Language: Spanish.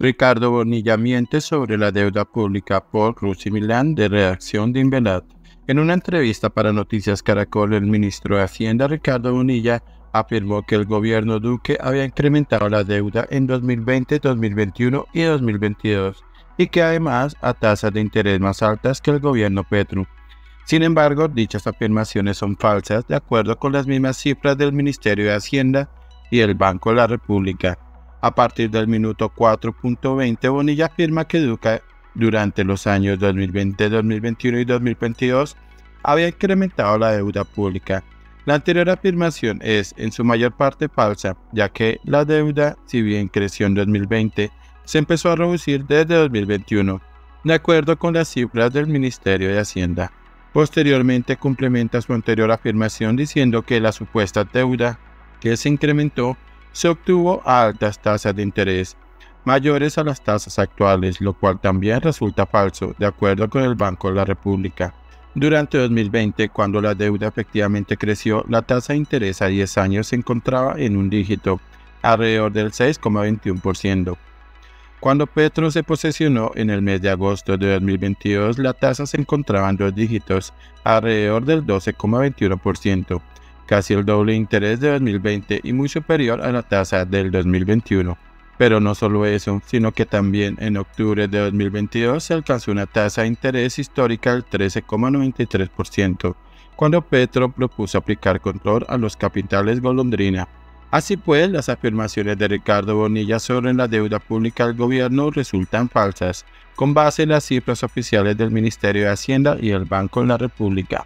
Ricardo Bonilla miente sobre la deuda pública por Rusi Milán de redacción de Invelat. En una entrevista para Noticias Caracol, el ministro de Hacienda Ricardo Bonilla afirmó que el gobierno Duque había incrementado la deuda en 2020, 2021 y 2022 y que además a tasas de interés más altas que el gobierno Petro. Sin embargo, dichas afirmaciones son falsas de acuerdo con las mismas cifras del Ministerio de Hacienda y el Banco de la República. A partir del minuto 4.20, Bonilla afirma que Duque durante los años 2020, 2021 y 2022 había incrementado la deuda pública. La anterior afirmación es en su mayor parte falsa, ya que la deuda, si bien creció en 2020, se empezó a reducir desde 2021, de acuerdo con las cifras del Ministerio de Hacienda. Posteriormente complementa su anterior afirmación diciendo que la supuesta deuda que se incrementó se obtuvo altas tasas de interés, mayores a las tasas actuales, lo cual también resulta falso, de acuerdo con el Banco de la República. Durante 2020, cuando la deuda efectivamente creció, la tasa de interés a 10 años se encontraba en un dígito, alrededor del 6,21%. Cuando Petro se posesionó en el mes de agosto de 2022, la tasa se encontraba en dos dígitos, alrededor del 12,21% casi el doble interés de 2020 y muy superior a la tasa del 2021. Pero no solo eso, sino que también en octubre de 2022 se alcanzó una tasa de interés histórica del 13,93%, cuando Petro propuso aplicar control a los capitales golondrina. Así pues, las afirmaciones de Ricardo Bonilla sobre la deuda pública del gobierno resultan falsas, con base en las cifras oficiales del Ministerio de Hacienda y el Banco de la República.